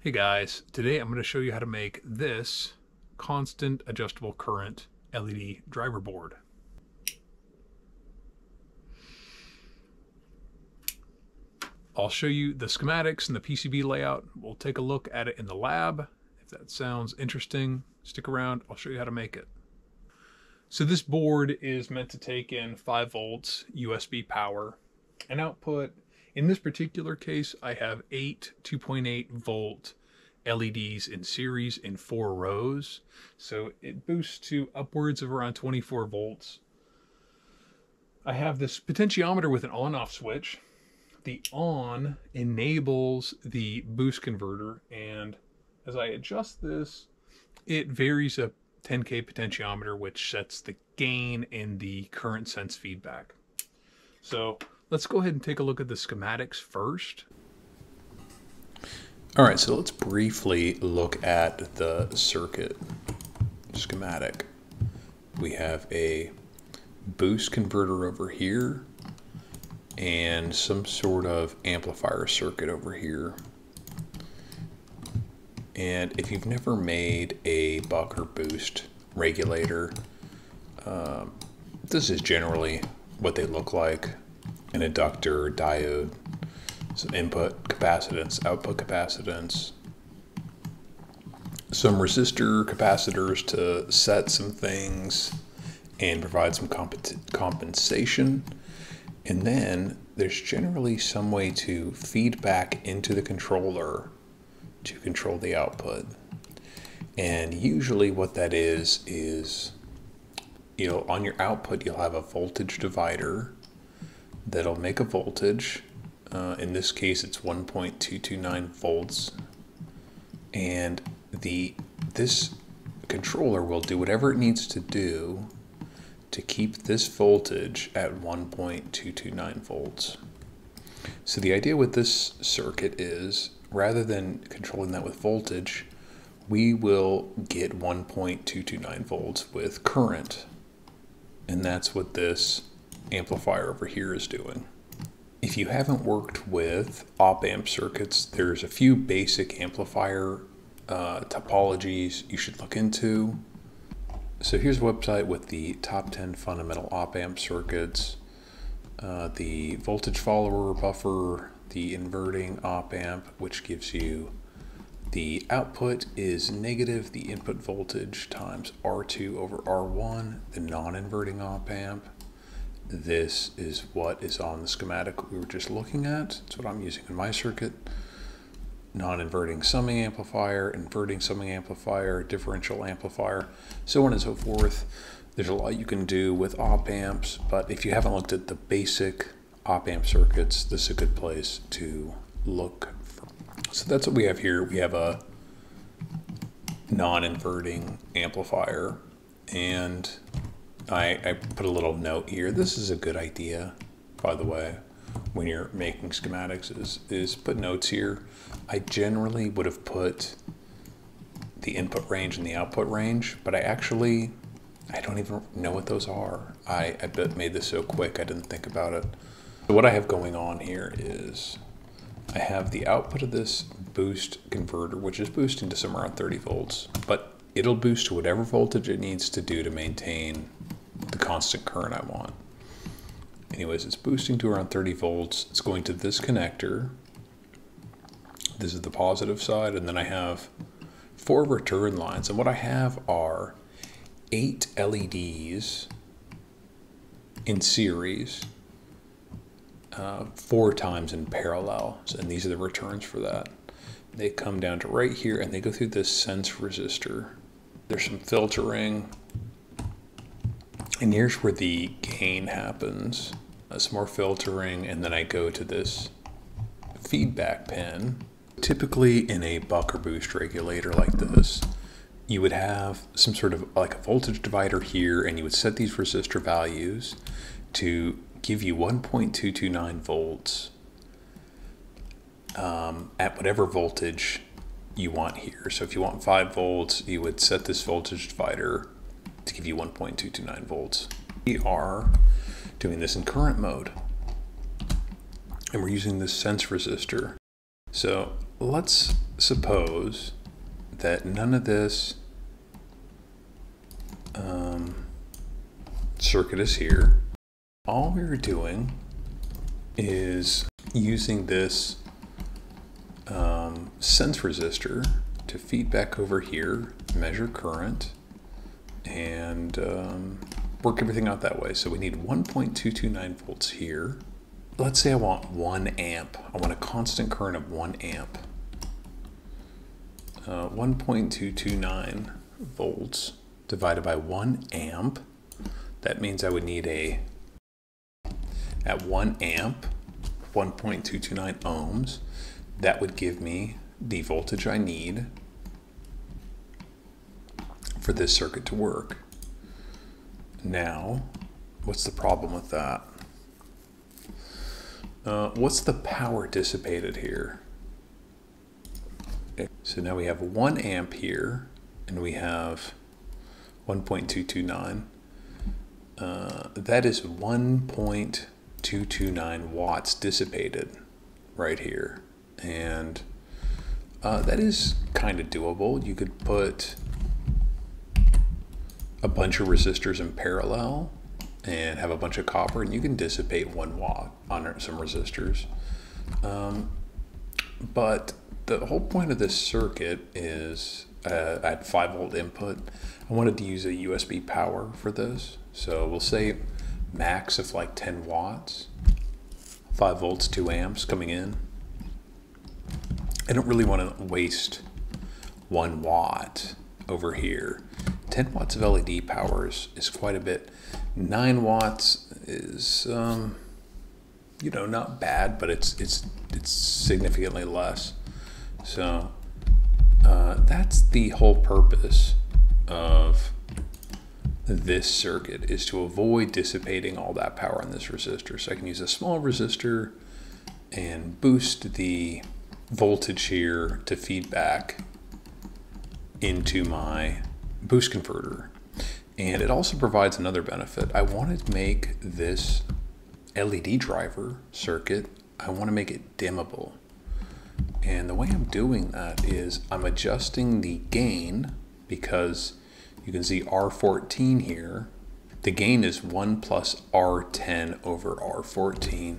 Hey guys, today I'm going to show you how to make this constant adjustable current LED driver board. I'll show you the schematics and the PCB layout. We'll take a look at it in the lab. If that sounds interesting, stick around. I'll show you how to make it. So this board is meant to take in 5 volts USB power and output. In this particular case, I have eight 2.8 volt LEDs in series in four rows. So it boosts to upwards of around 24 volts. I have this potentiometer with an on-off switch. The on enables the boost converter and as I adjust this, it varies a 10K potentiometer which sets the gain in the current sense feedback. So let's go ahead and take a look at the schematics first. All right, so let's briefly look at the circuit schematic. We have a boost converter over here and some sort of amplifier circuit over here. And if you've never made a buck or boost regulator, um, this is generally what they look like. An inductor, diode, some input capacitance, output capacitance, some resistor capacitors to set some things and provide some comp compensation. And then there's generally some way to feed back into the controller to control the output. And usually what that is, is, you know, on your output, you'll have a voltage divider that'll make a voltage uh, in this case, it's 1.229 volts. And the this controller will do whatever it needs to do to keep this voltage at 1.229 volts. So the idea with this circuit is rather than controlling that with voltage, we will get 1.229 volts with current. And that's what this amplifier over here is doing. If you haven't worked with op amp circuits, there's a few basic amplifier uh, topologies you should look into. So here's a website with the top 10 fundamental op amp circuits, uh, the voltage follower buffer, the inverting op amp, which gives you the output is negative the input voltage times R2 over R1, the non-inverting op amp, this is what is on the schematic we were just looking at. It's what I'm using in my circuit. Non-inverting summing amplifier, inverting summing amplifier, differential amplifier, so on and so forth. There's a lot you can do with op amps, but if you haven't looked at the basic op amp circuits, this is a good place to look. So that's what we have here. We have a non-inverting amplifier and I, I put a little note here. This is a good idea, by the way, when you're making schematics is, is put notes here. I generally would have put the input range and the output range, but I actually, I don't even know what those are. I, I made this so quick I didn't think about it. So what I have going on here is I have the output of this boost converter, which is boosting to somewhere around 30 volts, but it'll boost to whatever voltage it needs to do to maintain the constant current I want. Anyways, it's boosting to around 30 volts. It's going to this connector. This is the positive side. And then I have four return lines. And what I have are eight LEDs in series, uh, four times in parallel. And these are the returns for that. They come down to right here and they go through this sense resistor. There's some filtering, and here's where the gain happens. Uh, some more filtering, and then I go to this feedback pin. Typically in a buck or boost regulator like this, you would have some sort of like a voltage divider here, and you would set these resistor values to give you 1.229 volts um, at whatever voltage you want here. So if you want 5 volts, you would set this voltage divider to give you 1.229 volts. We are doing this in current mode. And we're using this sense resistor. So let's suppose that none of this um, circuit is here. All we're doing is using this um, sense resistor to feed back over here, measure current, and um, work everything out that way. So we need 1.229 volts here. Let's say I want one amp. I want a constant current of one amp. Uh, 1.229 volts divided by one amp. That means I would need a, at one amp, 1.229 ohms. That would give me the voltage I need for this circuit to work. Now, what's the problem with that? Uh, what's the power dissipated here? So now we have one amp here, and we have 1.229. Uh, that is 1.229 watts dissipated right here. And uh, that is kind of doable. You could put a bunch of resistors in parallel and have a bunch of copper and you can dissipate one watt on some resistors. Um, but the whole point of this circuit is uh, I had 5 volt input. I wanted to use a USB power for this. So we'll say max of like 10 watts, 5 volts, 2 amps coming in. I don't really want to waste 1 watt over here 10 watts of LED power is, is quite a bit. 9 watts is, um, you know, not bad, but it's, it's, it's significantly less. So uh, that's the whole purpose of this circuit is to avoid dissipating all that power on this resistor. So I can use a small resistor and boost the voltage here to feedback into my boost converter. And it also provides another benefit. I want to make this LED driver circuit, I want to make it dimmable. And the way I'm doing that is I'm adjusting the gain because you can see R14 here. The gain is 1 plus R10 over R14.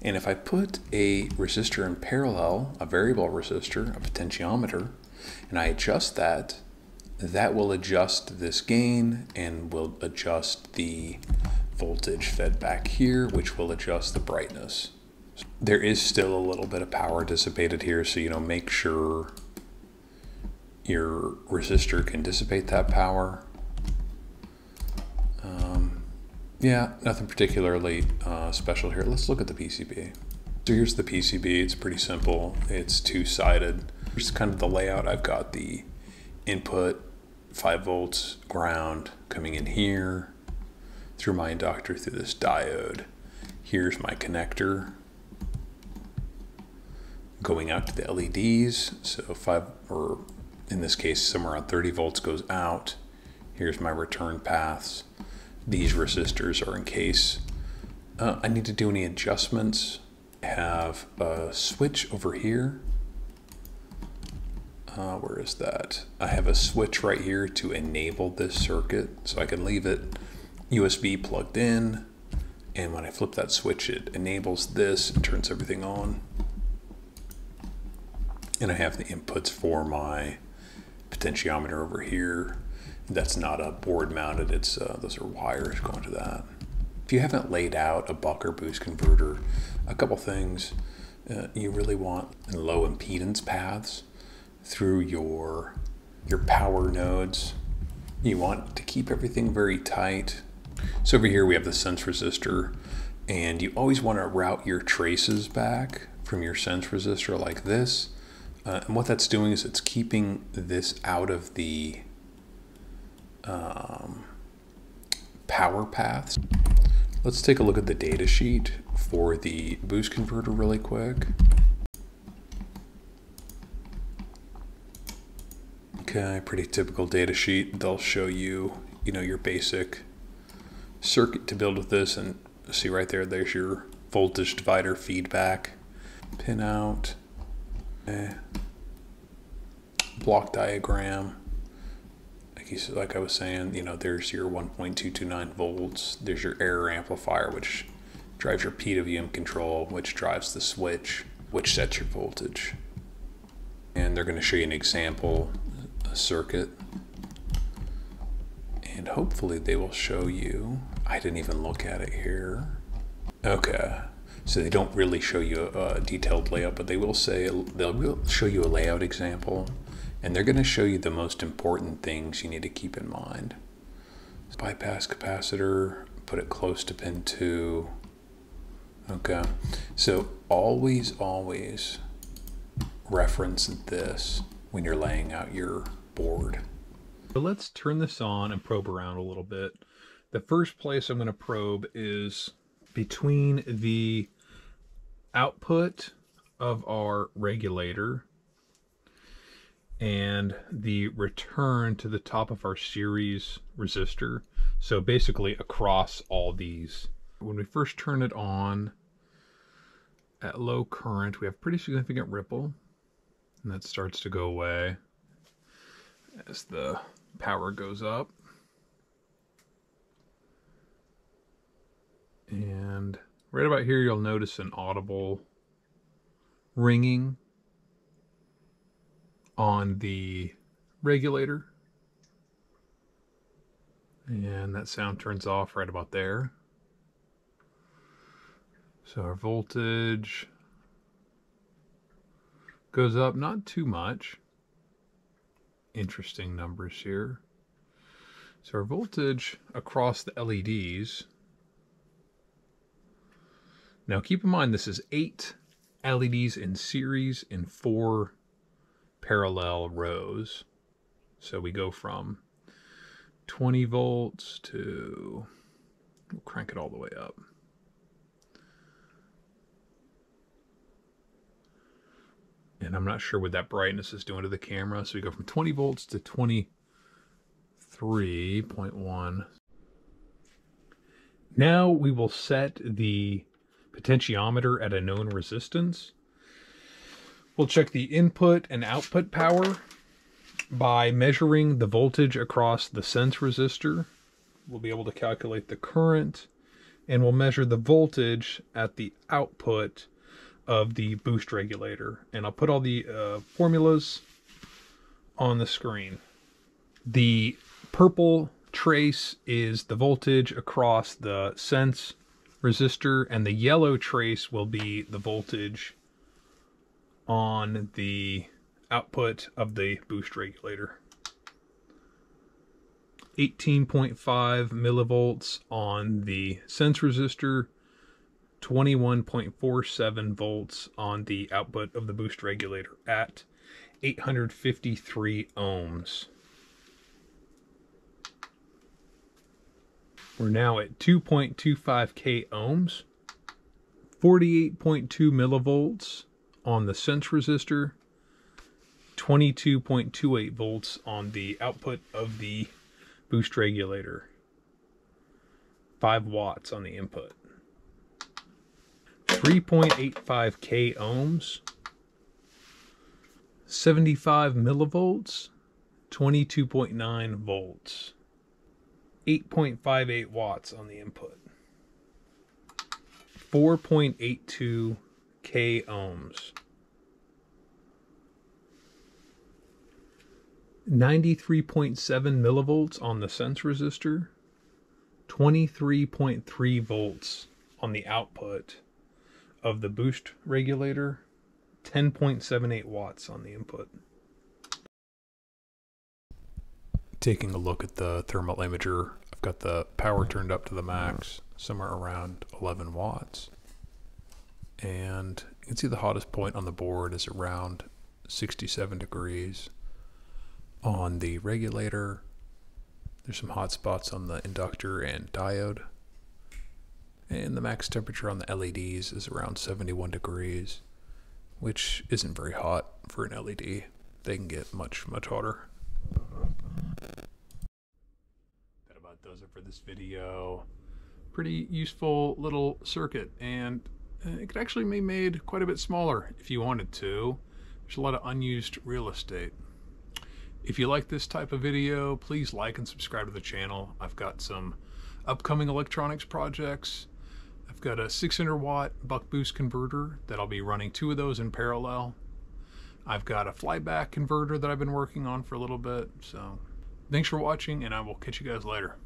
And if I put a resistor in parallel, a variable resistor, a potentiometer, and I adjust that, that will adjust this gain and will adjust the voltage fed back here, which will adjust the brightness. There is still a little bit of power dissipated here, so you know, make sure your resistor can dissipate that power. Um, yeah, nothing particularly uh, special here. Let's look at the PCB. So here's the PCB. It's pretty simple. It's two-sided. Here's kind of the layout. I've got the input 5 volts ground coming in here through my inductor through this diode. Here's my connector going out to the LEDs. So 5 or in this case somewhere around 30 volts goes out. Here's my return paths. These resistors are in case uh, I need to do any adjustments. I have a switch over here uh, where is that? I have a switch right here to enable this circuit. So I can leave it USB plugged in. And when I flip that switch, it enables this and turns everything on. And I have the inputs for my potentiometer over here. That's not a board mounted, it's uh, those are wires going to that. If you haven't laid out a buck or boost converter, a couple things uh, you really want low impedance paths through your your power nodes. You want to keep everything very tight. So over here we have the sense resistor and you always want to route your traces back from your sense resistor like this. Uh, and what that's doing is it's keeping this out of the um, power paths. Let's take a look at the data sheet for the boost converter really quick. Okay, pretty typical data sheet. They'll show you, you know, your basic circuit to build with this and see right there, there's your voltage divider feedback, pin out, eh, block diagram. Like, you, like I was saying, you know, there's your 1.229 volts. There's your error amplifier, which drives your PWM control, which drives the switch, which sets your voltage. And they're going to show you an example circuit. And hopefully they will show you, I didn't even look at it here. Okay, so they don't really show you a, detailed layout, but they will say, they'll show you a layout example and they're going to show you the most important things you need to keep in mind. Bypass capacitor, put it close to pin 2. Okay, so always, always reference this when you're laying out your board. So let's turn this on and probe around a little bit. The first place I'm going to probe is between the output of our regulator and the return to the top of our series resistor. So basically across all these. When we first turn it on at low current, we have pretty significant ripple and that starts to go away as the power goes up. And right about here, you'll notice an audible ringing on the regulator. And that sound turns off right about there. So our voltage goes up not too much. Interesting numbers here. So our voltage across the LEDs. Now keep in mind this is eight LEDs in series in four parallel rows. So we go from 20 volts to, we'll crank it all the way up. And I'm not sure what that brightness is doing to the camera. So we go from 20 volts to 23.1. Now we will set the potentiometer at a known resistance. We'll check the input and output power by measuring the voltage across the sense resistor. We'll be able to calculate the current and we'll measure the voltage at the output of the boost regulator. And I'll put all the uh, formulas on the screen. The purple trace is the voltage across the sense resistor and the yellow trace will be the voltage on the output of the boost regulator. 18.5 millivolts on the sense resistor, 21.47 volts on the output of the boost regulator at 853 ohms. We're now at 2.25k ohms, 48.2 millivolts on the sense resistor, 22.28 volts on the output of the boost regulator, 5 watts on the input, 3.85k ohms, 75 millivolts, 22.9 volts, 8.58 watts on the input, 4.82 k ohms. 93.7 millivolts on the sense resistor, 23.3 volts on the output of the boost regulator, 10.78 watts on the input. Taking a look at the thermal imager, I've got the power turned up to the max, somewhere around 11 watts. And you can see the hottest point on the board is around 67 degrees on the regulator. There's some hot spots on the inductor and diode and the max temperature on the LEDs is around 71 degrees which isn't very hot for an LED they can get much much hotter that about does it for this video pretty useful little circuit and uh, it could actually be made quite a bit smaller if you wanted to. There's a lot of unused real estate. If you like this type of video, please like and subscribe to the channel. I've got some upcoming electronics projects. I've got a 600 watt buck boost converter that I'll be running two of those in parallel. I've got a flyback converter that I've been working on for a little bit. So thanks for watching and I will catch you guys later.